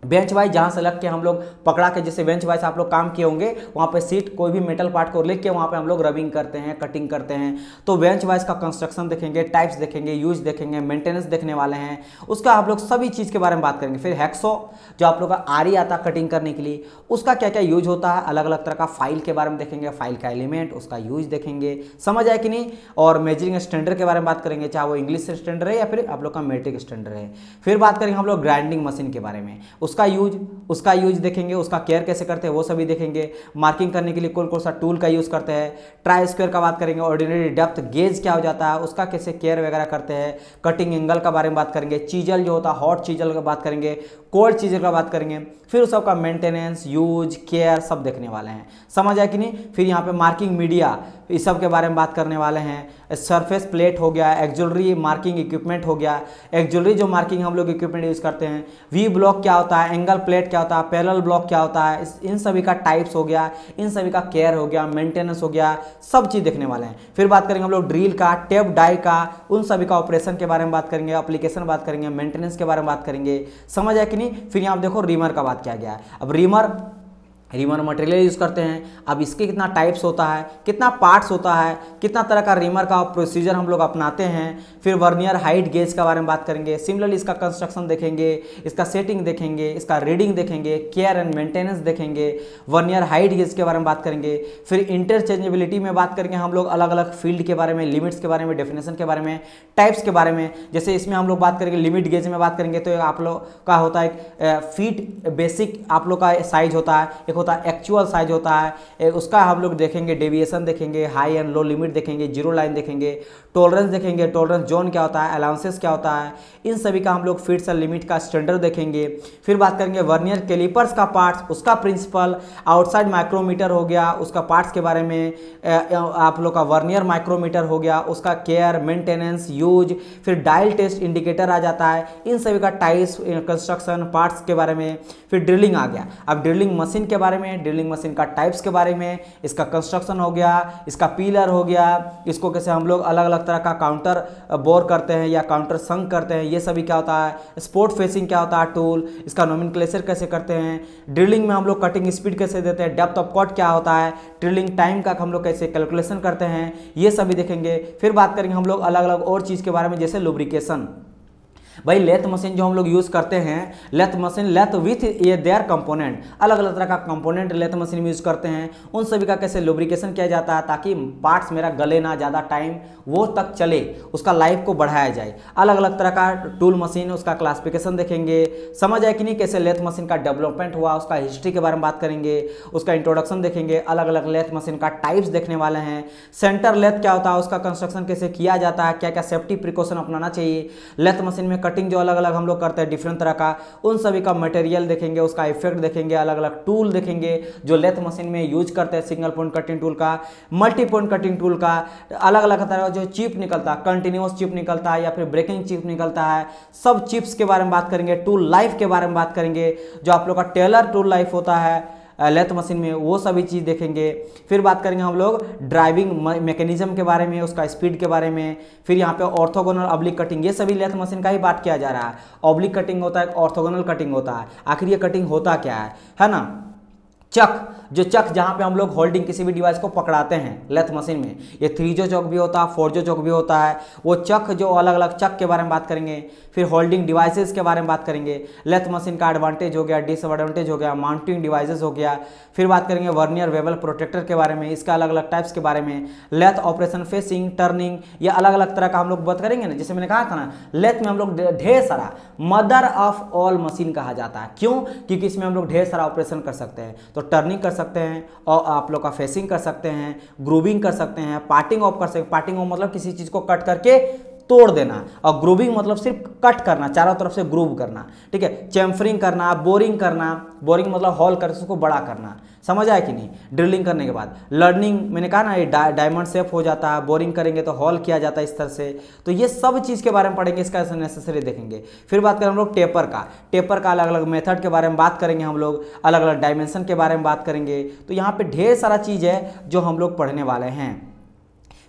बेंच वाइज, जहाँ से लग के हम लोग पकड़ा के जैसे बेंच वाइज आप लोग काम किए होंगे, वहाँ पे सीट, कोई भी मेटल पार्ट को लेके वहाँ पे हम लोग रबिंग करते हैं कटिंग करते हैं। तो बेंच वाइज का कंस्ट्रक्शन देखेंगे टाइप्स देखेंगे यूज़ देखेंगे मेंटेनेंस देखने वाले हैं। उसका आप लोग सभी चीज़ के बारे में बात करेंगे। फिर हैक्सो जो आप लोग का आरी आता कटिंग करने के लिए, उसका क्या क्या यूज़ होता है अलग अलग तरह का फ़ाइल के बारे में देखेंगे। फ़ाइल का एलिमेंट उसका यूज़ देखेंगे। समझ आए कि नहीं? और मेजरिंग स्टैंडर्ड के बारे में बात करेंगे, चाहे वो इंग्लिश स्टैंडर्ड है या फिर आप लोग का मेट्रिक स्टैंडर्ड है। फिर बात करेंगे हम लोग ग्राइंडिंग मशीन के बारे में। उसका यूज़ उसका यूज़ देखेंगे, उसका केयर कैसे करते हैं, वो सभी देखेंगे। मार्किंग करने के लिए कौन कौन सा टूल का यूज़ करते हैं। ट्राई स्क्वेयर का बात करेंगे ऑर्डिनरी डेप्थ गेज क्या हो जाता है, उसका कैसे केयर वगैरह करते हैं। कटिंग एंगल का बारे में बात करेंगे, चीजल जो होता है हॉट चीजल का बात करेंगे। कोल्ड चीजल का बात करेंगे, फिर उस सबका मेंटेनेंस यूज़ केयर सब देखने वाले हैं। समझ आए कि नहीं? फिर यहाँ पे मार्किंग मीडिया इस सब के बारे में बात करने वाले हैं। सरफेस प्लेट हो गया एक्जुलरी मार्किंग इक्विपमेंट हो गया। एक्जुलरी जो मार्किंग हम लोग इक्विपमेंट यूज़ करते हैं वी ब्लॉक क्या होता है एंगल प्लेट क्या होता है पैरल ब्लॉक क्या होता है इन सभी का टाइप्स हो गया, इन सभी का केयर हो गया मेंटेनेंस हो गया, सब चीज़ देखने वाले हैं। फिर बात करेंगे हम लोग ड्रिल का टेप डाई का, उन सभी का ऑपरेशन के बारे में बात करेंगे अप्लीकेशन बात करेंगे मेंटेनेंस के बारे में बात करेंगे। समझ आए कि नहीं फिर यहाँ देखो रीमर का बात किया गया है। अब रीमर रिमर मटेरियल यूज़ करते हैं। अब इसके कितना टाइप्स होता है, कितना पार्ट्स होता है, कितना तरह का रिमर का प्रोसीजर हम लोग अपनाते हैं, फिर वर्नियर हाइट गेज के बारे में बात करेंगे सिमिलरली इसका कंस्ट्रक्शन देखेंगे, इसका सेटिंग देखेंगे, इसका रीडिंग देखेंगे केयर एंड मेंटेनेंस देखेंगे वर्नियर हाइट गेज के बारे में बात करेंगे, फिर इंटरचेंजेबिलिटी में बात करेंगे हम लोग अलग अलग फ़ील्ड के बारे में लिमिट्स के बारे में डेफिनेशन के बारे में टाइप्स के बारे में। जैसे इसमें हम लोग बात करेंगे लिमिट गेज में बात करेंगे तो आप लोग का होता है फीट बेसिक आप लोग का साइज़ होता है होता है एक्चुअल साइज़ होता है उसका हम लोग देखेंगे डेविएशन देखेंगे हाई एंड लो लिमिट देखेंगे ज़ीरो लाइन देखेंगे टॉलरेंस देखेंगे टॉलरेंस जोन क्या होता है अलाउंसेस क्या होता है, इन सभी का हम लोग फिट्स एंड लिमिट का स्टैंडर्ड देखेंगे। फिर बात करेंगे वर्नियर कैलिपर्स का पार्ट्स उसका प्रिंसिपल आउटसाइड माइक्रोमीटर हो गया, उसका पार्ट्स के बारे में आप लोग का वर्नियर माइक्रोमीटर हो गया, उसका केयर मेंटेनेंस यूज़ फिर डायल टेस्ट इंडिकेटर आ जाता है, इन सभी का टाइल्स कंस्ट्रक्शन पार्ट्स के बारे में, फिर ड्रिलिंग आ गया। अब ड्रिलिंग मशीन के बारे में ड्रिलिंग मशीन का टाइप्स के बारे में, इसका कंस्ट्रक्शन हो गया, इसका पीलर हो गया, इसको कैसे हम लोग अलग अलग तरह का काउंटर बोर करते हैं या काउंटर संग करते हैं, ये सभी क्या होता है? स्पोर्ट फेसिंग क्या होता है टूल इसका नोमिन कैसे करते हैं? ड्रिलिंग में हम लोग कटिंग स्पीड कैसे देते हैं? डेप्थ ऑफ़ कट क्या होता है? ड्रिलिंग टाइम का हम लोग कैसे कैलकुलेशन करते हैं? ये सभी देखेंगे। फिर बात करेंगे हम लोग अलग अलग और चीज़ के बारे में, जैसे लुब्रिकेशन भाई लेथ मशीन जो हम लोग यूज़ करते हैं लेथ मशीन लेथ विथ ये देयर कंपोनेंट अलग अलग तरह का कंपोनेंट लेथ मशीन में यूज़ करते हैं। उन सभी का कैसे लुब्रिकेशन किया जाता है ताकि पार्ट्स मेरा गले ना ज़्यादा टाइम वो तक चले, उसका लाइफ को बढ़ाया जाए। अलग अलग तरह का टूल मशीन उसका क्लासिफिकेशन देखेंगे। समझ आए कि नहीं कैसे लेथ मशीन का डेवलपमेंट हुआ, उसका हिस्ट्री के बारे में बात करेंगे, उसका इंट्रोडक्शन देखेंगे। अलग अलग लेथ मशीन का टाइप्स देखने वाले हैं। सेंटर लेथ क्या होता है, उसका कंस्ट्रक्शन कैसे किया जाता है क्या क्या सेफ्टी प्रिकॉशन अपनाना चाहिए। लेथ मशीन में कटिंग जो अलग अलग हम लोग करते हैं डिफरेंट तरह का, उन सभी का मटेरियल देखेंगे, उसका इफ़ेक्ट देखेंगे अलग अलग टूल देखेंगे, जो लेथ मशीन में यूज़ करते हैं सिंगल पॉइंट कटिंग टूल का मल्टी पॉइंट कटिंग टूल का अलग अलग तरह का जो चिप निकलता है कंटिन्यूस चिप निकलता है या फिर ब्रेकिंग चिप निकलता है, सब चिप्स के बारे में बात करेंगे टूल लाइफ के बारे में बात करेंगे, जो आप लोग का टेलर टूल लाइफ होता है लेथ मशीन में वो सभी चीज़ देखेंगे। फिर बात करेंगे हम लोग ड्राइविंग मैकेनिज्म के बारे में, उसका स्पीड के बारे में। फिर यहाँ पे ऑर्थोगोनल ऑब्लिक कटिंग ये सभी लेथ मशीन का ही बात किया जा रहा है। ऑब्लिक कटिंग होता है ऑर्थोगोनल कटिंग होता है। आखिर ये कटिंग होता क्या है? है ना? चक, जो चक जहाँ पे हम लोग होल्डिंग किसी भी डिवाइस को पकड़ाते हैं लेथ मशीन में। ये थ्री जो चौक भी होता है फोर जो चौक भी होता है, वो चक जो अलग अलग चक के बारे में बात करेंगे, फिर होल्डिंग डिवाइसेस के बारे में बात करेंगे। लेथ मशीन का एडवांटेज हो गया डिसएडवांटेज हो गया माउंटिंग डिवाइसेस हो गया, फिर बात करेंगे वर्नियर वेबल प्रोटेक्टर के बारे में, इसका अलग अलग टाइप्स के बारे में। लेथ ऑपरेशन फेसिंग टर्निंग या अलग अलग तरह का हम लोग बात करेंगे ना, जैसे मैंने कहा था ना लेथ में हम लोग ढेर सारा मदर ऑफ़ ऑल मशीन कहा जाता है। क्यों? क्योंकि इसमें हम लोग ढेर सारा ऑपरेशन कर सकते हैं। तो टर्निंग कर सकते हैं, और आप लोग का फेसिंग कर सकते हैं ग्रूविंग कर सकते हैं पार्टिंग ऑफ़ कर सकते पार्टिंग ऑफ़ मतलब किसी चीज़ को कट करके तोड़ देना। और ग्रूविंग मतलब सिर्फ़ कट करना, चारों तरफ़ से ग्रूव करना। ठीक है? चैम्फरिंग करना बोरिंग करना। बोरिंग मतलब हॉल कर उसको बड़ा करना। समझ आया कि नहीं? ड्रिलिंग करने के बाद। लर्निंग मैंने कहा ना, ये डायमंड सेफ़ हो जाता है बोरिंग करेंगे तो हॉल किया जाता है इस तरह से। तो ये सब चीज़ के बारे में पढ़ेंगे, इसका नेसेसरी देखेंगे। फिर बात करें हम लोग टेपर का। टेपर का अलग अलग मेथड के बारे में बात करेंगे हम लोग। अलग अलग डायमेंशन के बारे में बात करेंगे। तो यहाँ पर ढेर सारा चीज़ है जो हम लोग पढ़ने वाले हैं।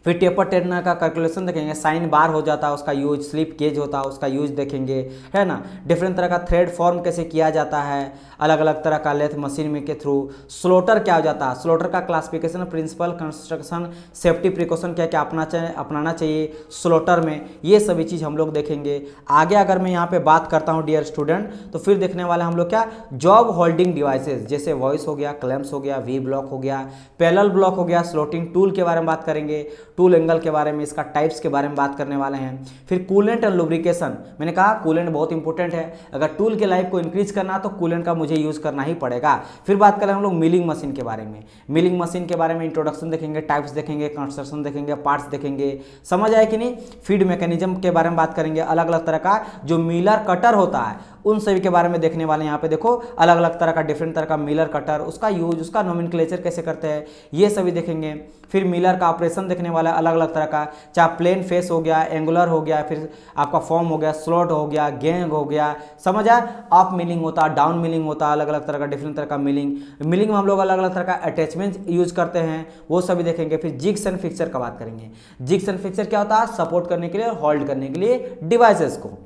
फिर टेपर टेनर का कैलकुलेशन देखेंगे साइन बार हो जाता है उसका यूज़ स्लिप गेज होता है उसका यूज़ देखेंगे, है ना? डिफरेंट तरह का थ्रेड फॉर्म कैसे किया जाता है अलग अलग तरह का लेथ मशीन में के थ्रू स्लोटर क्या हो जाता? है स्लोटर का classification principle construction safety precaution क्या क्या अपना चाहिए अपनाना चाहिए स्लोटर में? ये सभी चीज़ हम लोग देखेंगे। आगे अगर मैं यहाँ पर बात करता हूँ डियर स्टूडेंट तो फिर देखने वाले हम लोग क्या? जॉब होल्डिंग डिवाइसेज जैसे वॉइस हो गया क्लैम्स हो गया वी ब्लॉक हो गया पैलल ब्लॉक हो गया स्लोटिंग टूल के बारे में बात करेंगे। टूल एंगल के बारे में, इसका टाइप्स के बारे में बात करने वाले हैं। फिर कूलेंट एंड लुब्रिकेशन मैंने कहा कूलेंट बहुत इंपॉर्टेंट है। अगर टूल के लाइफ को इंक्रीज करना तो कूलेंट का मुझे यूज़ करना ही पड़ेगा। फिर बात करें हम लोग मिलिंग मशीन के बारे में। मिलिंग मशीन के बारे में इंट्रोडक्शन देखेंगे टाइप्स देखेंगे कंस्ट्रक्शन देखेंगे पार्ट्स देखेंगे। समझ आए कि नहीं? फ़ीड मैकेनिज्म के बारे में बात करेंगे। अलग अलग तरह का जो मिलर कटर होता है उन सभी के बारे में देखने वाले यहाँ पे देखो अलग अलग तरह का डिफरेंट तरह का मिलर कटर उसका यूज़ उसका नोमिन कैसे करते हैं, ये सभी देखेंगे। फिर मिलर का ऑपरेशन देखने वाला अलग अलग तरह का। चाहे प्लेन फेस हो गया एंगुलर हो गया, फिर आपका फॉर्म हो गया स्लॉट हो गया गेंग हो गया। समझ आए अप मिलिंग होता डाउन मिलिंग होता अलग अलग तरह का डिफरेंट तरह का मिलिंग मिलिंग में हम लोग अलग अलग तरह का अटैचमेंट यूज़ करते हैं, वो सभी देखेंगे। फिर जिक्स एंड फिक्सर का बात करेंगे। जिक्स एंड फिक्सर क्या होता? है सपोर्ट करने के लिए और होल्ड करने के लिए डिवाइसेस को।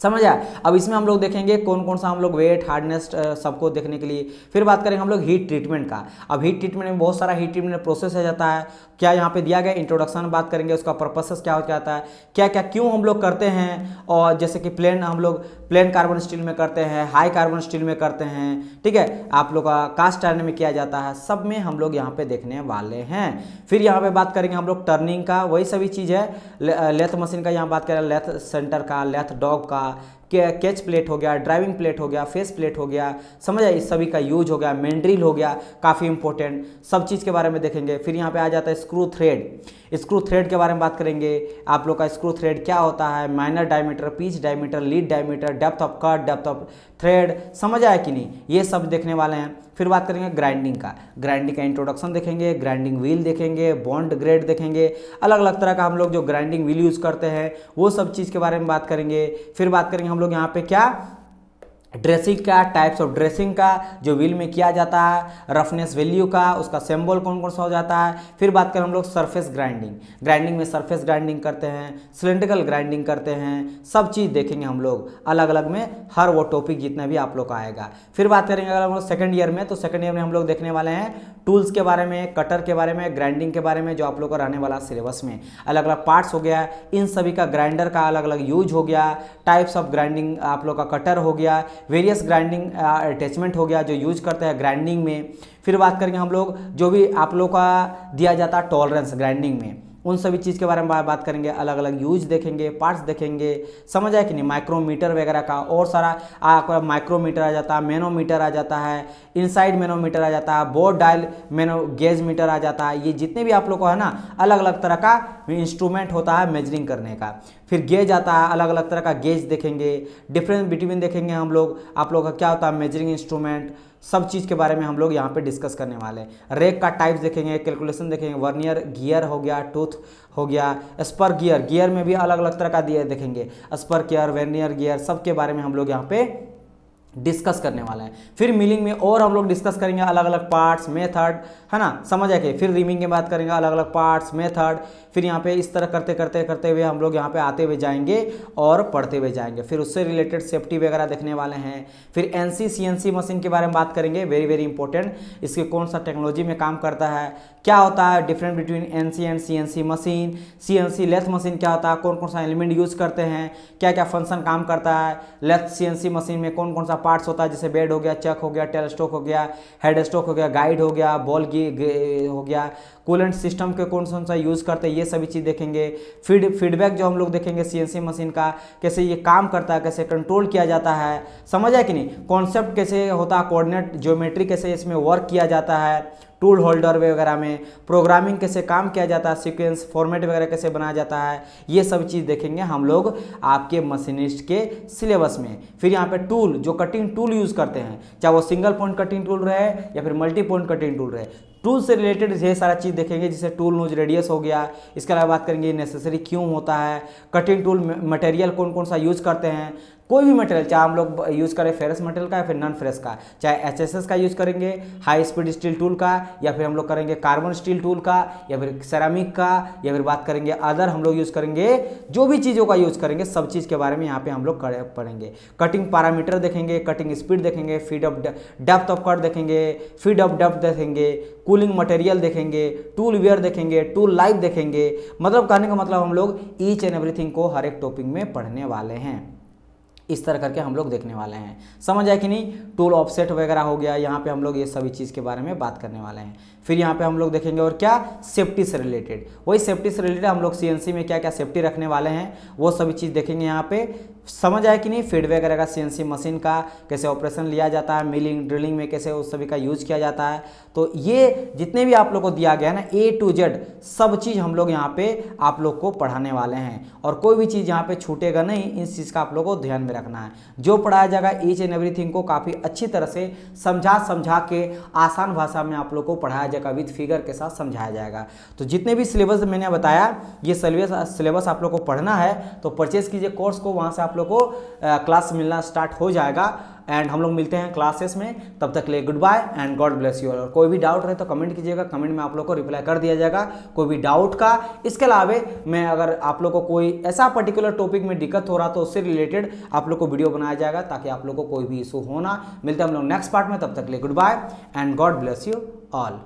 समझ आया? अब इसमें हम लोग देखेंगे कौन कौन सा हम लोग वेट हार्डनेस सबको देखने के लिए। फिर बात करेंगे हम लोग हीट ट्रीटमेंट का। अब हीट ट्रीटमेंट में बहुत सारा हीट ट्रीटमेंट प्रोसेस है जाता है। क्या यहाँ पे दिया गया? इंट्रोडक्शन बात करेंगे, उसका पर्पसेस क्या हो जाता है? क्या क्या क्यों हम लोग करते हैं? और जैसे कि प्लेन हम लोग प्लेन कार्बन स्टील में करते हैं, हाई कार्बन स्टील में करते हैं, ठीक है? आप लोग का कास्ट आयरन में किया जाता है, सब में हम लोग यहाँ पे देखने वाले हैं। फिर यहाँ पे बात करेंगे हम लोग टर्निंग का, वही सभी चीज़ है। लेथ मशीन का यहाँ बात करें, लेथ सेंटर का, लेथ डॉग का कैच प्लेट हो गया, ड्राइविंग प्लेट हो गया, फेस प्लेट हो गया, समझ आए इस सभी का यूज़ हो गया, मेंड्रिल हो गया, काफ़ी इंपॉर्टेंट सब चीज़ के बारे में देखेंगे। फिर यहाँ पे आ जाता है स्क्रू थ्रेड। स्क्रू थ्रेड के बारे में बात करेंगे। आप लोग का स्क्रू थ्रेड क्या होता है? Minor diameter, pitch diameter, lead diameter, depth of cut, depth of thread, समझ आया कि नहीं? ये सब देखने वाले हैं। फिर बात करेंगे ग्राइंडिंग का। ग्राइंडिंग का इंट्रोडक्शन देखेंगे ग्राइंडिंग व्हील देखेंगे बॉन्ड ग्रेड देखेंगे। अलग अलग तरह का हम लोग जो ग्राइंडिंग व्हील यूज़ करते हैं, वो सब चीज़ के बारे में बात करेंगे। फिर बात करेंगे हम लोग यहाँ पे क्या? ड्रेसिंग का टाइप्स ऑफ़ ड्रेसिंग का, जो व्हील में किया जाता है रफनेस वैल्यू का, उसका सिंबल कौन कौन सा हो जाता है। फिर बात करें हम लोग सरफेस ग्राइंडिंग ग्राइंडिंग में सरफेस ग्राइंडिंग करते हैं सिलेंड्रिकल ग्राइंडिंग करते हैं, सब चीज़ देखेंगे हम लोग। अलग अलग में हर वो टॉपिक जितना भी आप लोग का आएगा। फिर बात करेंगे अगर हम लोग सेकेंड ईयर में तो सेकेंड ईयर में हम लोग देखने वाले हैं टूल्स के बारे में कटर के बारे में ग्राइंडिंग के बारे में, जो आप लोग का रहने वाला सिलेबस में। अलग अलग पार्ट्स हो गया, इन सभी का ग्राइंडर का अलग अलग यूज़ हो गया। टाइप्स ऑफ़ ग्राइंडिंग आप लोग का कटर हो गया। वेरियस ग्राइंडिंग अटैचमेंट हो गया जो यूज़ करते हैं ग्राइंडिंग में। फिर बात करेंगे हम लोग जो भी आप लोग का दिया जाता है टॉलरेंस ग्राइंडिंग में। उन सभी चीज़ के बारे में बात करेंगे अलग अलग यूज़ देखेंगे पार्ट्स देखेंगे। समझ आए कि नहीं? माइक्रोमीटर वगैरह का और सारा आपका माइक्रोमीटर आ जाता है मेनोमीटर आ जाता है इनसाइड मेनोमीटर आ जाता है bore dial mano gauge meter आ जाता है ये जितने भी आप लोग को है ना अलग अलग तरह का इंस्ट्रूमेंट होता है मेजरिंग करने का। फिर गेज आता है अलग अलग तरह का गेज देखेंगे। डिफरेंस बिटवीन देखेंगे हम लोग, आप लोग का क्या होता है? मेजरिंग इंस्ट्रूमेंट सब चीज़ के बारे में हम लोग यहाँ पे डिस्कस करने वाले हैं। रेक का टाइप्स देखेंगे कैलकुलेशन देखेंगे वर्नियर गियर हो गया टूथ हो गया स्पर गियर गियर में भी अलग अलग तरह का दिए देखेंगे। स्पर गियर वर्नियर गियर सब के बारे में हम लोग यहाँ पे डिस्कस करने वाला है। फिर मिलिंग में और हम लोग डिस्कस करेंगे अलग अलग पार्ट्स, मेथड, है ना? समझ आए कि फिर रिमिंग की बात करेंगे अलग अलग पार्ट्स, मेथड, फिर यहाँ पे इस तरह करते करते करते हुए हम लोग यहाँ पे आते हुए जाएँगे और पढ़ते हुए जाएँगे। फिर उससे रिलेटेड सेफ्टी वगैरह देखने वाले हैं। फिर एन सी मशीन के बारे में बात करेंगे वेरी वेरी इंपॉर्टेंट इसके कौन सा टेक्नोलॉजी में काम करता है, क्या होता है different between N C and C N C machine C N C lathe machine क्या होता है कौन कौन सा एलिमेंट यूज़ करते हैं क्या क्या फ़ंक्शन काम करता है lathe C N C machine में कौन कौन सा पार्ट्स होता है, जैसे बेड हो गया चक हो गया टेल स्टोक हो गया हेड स्टोक हो गया गाइड हो गया बॉल हो गया कूलेंट सिस्टम के कौन कौन सा यूज़ करते हैं, ये सभी चीज़ देखेंगे। फ़ीड फीडबैक जो हम लोग देखेंगे सीएनसी मशीन का, कैसे ये काम करता है, कैसे कंट्रोल किया जाता है, समझ आए कि नहीं? कॉन्सेप्ट कैसे होता है कोऑर्डिनेट ज्योमेट्री कैसे इसमें वर्क किया जाता है टूल होल्डर वगैरह में, प्रोग्रामिंग कैसे काम किया जाता है, सीक्वेंस फॉर्मेट वगैरह कैसे बनाया जाता है, ये सब चीज़ देखेंगे हम लोग आपके मशीनिस्ट के सिलेबस में। फिर यहाँ पे टूल, जो कटिंग टूल यूज़ करते हैं, चाहे वो सिंगल पॉइंट कटिंग टूल रहे या फिर मल्टी पॉइंट कटिंग टूल रहे, टूल से रिलेटेड ढेर सारा चीज़ देखेंगे, जैसे टूल नोज़ रेडियस हो गया, इसके अलावा बात करेंगे नेसेसरी क्यों होता है, कटिंग टूल मटेरियल कौन कौन सा यूज़ करते हैं कोई भी मटेरियल चाहे हम लोग यूज़ करें फेरस मटेरियल का या फिर नॉन फेरस का, चाहे एचएसएस का यूज़ करेंगे हाई स्पीड स्टील टूल का, या फिर हम लोग करेंगे कार्बन स्टील टूल का, या फिर सेरामिक का, या फिर बात करेंगे अदर हम लोग यूज़ करेंगे, जो भी चीज़ों का यूज़ करेंगे, सब चीज़ के बारे में यहाँ पे हम लोग पढ़ेंगे। कटिंग पैरामीटर देखेंगे कटिंग स्पीड देखेंगे feed of depth of cut देखेंगे फ़ीड ऑफ़ डेप्थ देखेंगे कूलिंग मटेरियल देखेंगे टूल वेयर देखेंगे टूल लाइफ देखेंगे। मतलब कहने का मतलब हम लोग ईच एंड एवरीथिंग को हर एक टॉपिक में पढ़ने वाले हैं। इस तरह करके हम लोग देखने वाले हैं। समझ आए कि नहीं? टूल ऑफसेट वगैरह हो गया, यहाँ पे हम लोग ये सभी चीज़ के बारे में बात करने वाले हैं। फिर यहाँ पे हम लोग देखेंगे और क्या? सेफ्टी से रिलेटेड वही सेफ्टी से रिलेटेड हम लोग सीएनसी में क्या क्या सेफ्टी रखने वाले हैं, वो सभी चीज़ देखेंगे यहाँ पे। समझ आए कि नहीं? फ़ीड वगैरह का सीएनसी मशीन का कैसे ऑपरेशन लिया जाता है मिलिंग ड्रिलिंग में कैसे उस सभी का यूज़ किया जाता है। तो ये जितने भी आप लोग को दिया गया है ना ए टू जेड सब चीज़ हम लोग यहाँ पे आप लोग को पढ़ाने वाले हैं। और कोई भी चीज़ यहाँ पे छूटेगा नहीं, इस चीज़ का आप लोग को ध्यान में रखना है। जो पढ़ाया जाएगा ईच एंड एवरीथिंग को काफ़ी अच्छी तरह से समझा समझा के आसान भाषा में आप लोग को पढ़ाया जाएगा विथ फिगर के साथ समझाया जाएगा। तो जितने भी सिलेबस मैंने बताया, ये सिलेबस सिलेबस आप लोग को पढ़ना है तो परचेज कीजिए कोर्स को, वहाँ से आप लोग को क्लास मिलना स्टार्ट हो जाएगा। एंड हम लोग मिलते हैं क्लासेस में। तब तक ले good bye and God bless you और कोई भी डाउट रहे तो कमेंट कीजिएगा। कमेंट में आप लोग को रिप्लाई कर दिया जाएगा। कोई भी डाउट का। इसके अलावा मैं अगर आप लोग को कोई ऐसा पर्टिकुलर टॉपिक में दिक्कत हो रहा तो उससे रिलेटेड आप लोग को वीडियो बनाया जाएगा ताकि आप लोग को कोई भी इशू होना मिलते हैं हम लोग नेक्स्ट पार्ट में। तब तक ले good bye and God bless you all